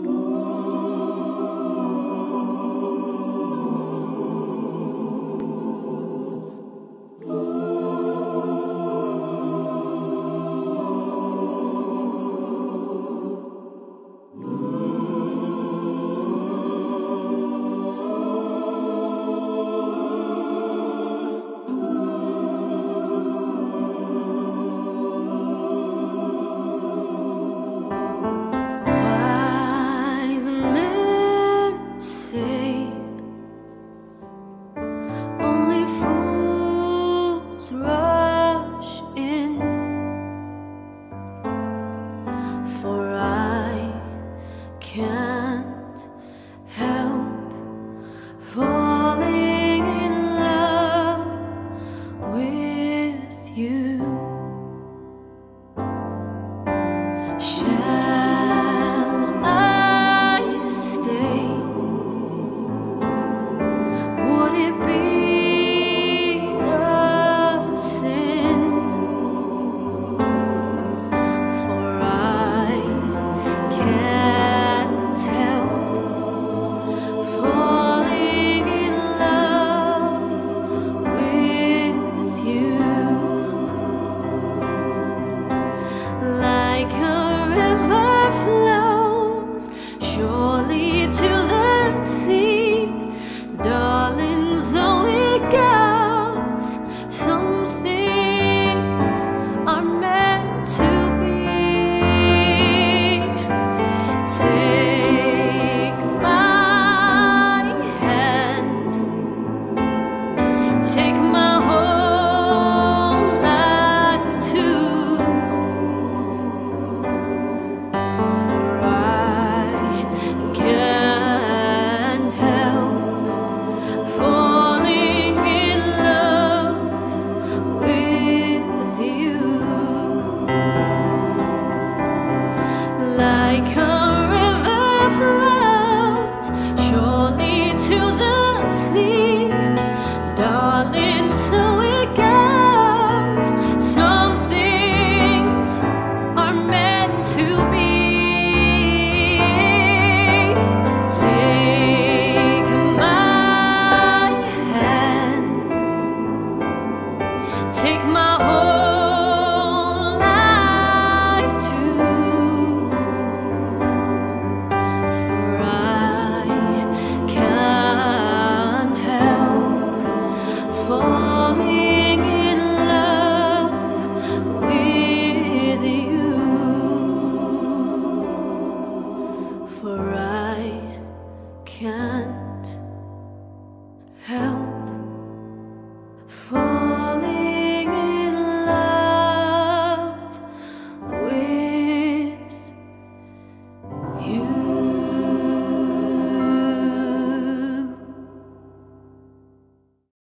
Ooh. 旋 take my whole life too. For I can't help falling in love with you. For I can't help